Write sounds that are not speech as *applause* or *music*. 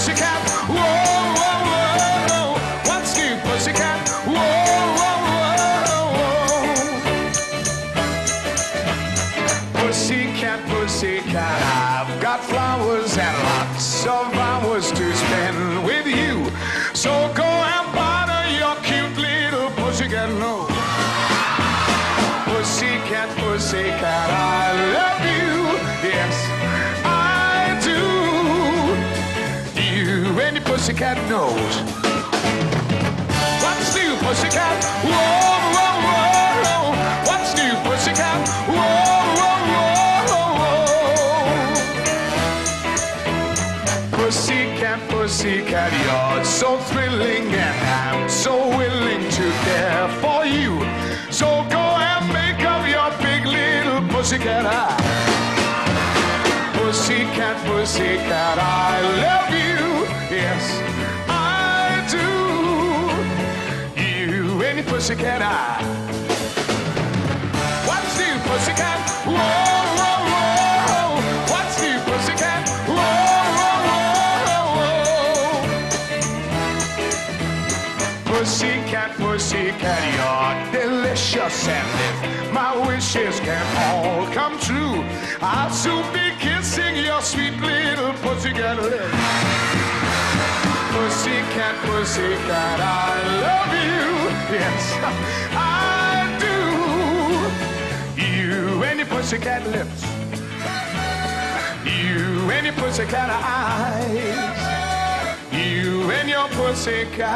pussycat, whoa, whoa, whoa. What's new, pussycat, whoa, whoa, whoa. Pussycat, pussycat, I've got flowers and lots of flowers. Pussycat, pussycat, I love you. Yes, I do. You and your pussycat nose. What's new, pussycat? Whoa, whoa, whoa. What's new, pussycat? Whoa, whoa, whoa, whoa. Pussycat, pussycat, you're so thrilling and I'm so willing pussycat eye. Pussycat, pussycat, I love you. Yes, I do. You your pussycat eye. What's new, pussycat? Whoa, whoa, whoa. What's new, pussycat? Whoa. Pussycat, pussycat, you're delicious. And if wishes can all come true, I'll soon be kissing your sweet little pussycat lips. Pussycat, pussycat, I love you. Yes, *laughs* I do. You and your pussycat lips. You and your pussycat eyes. You and your pussycat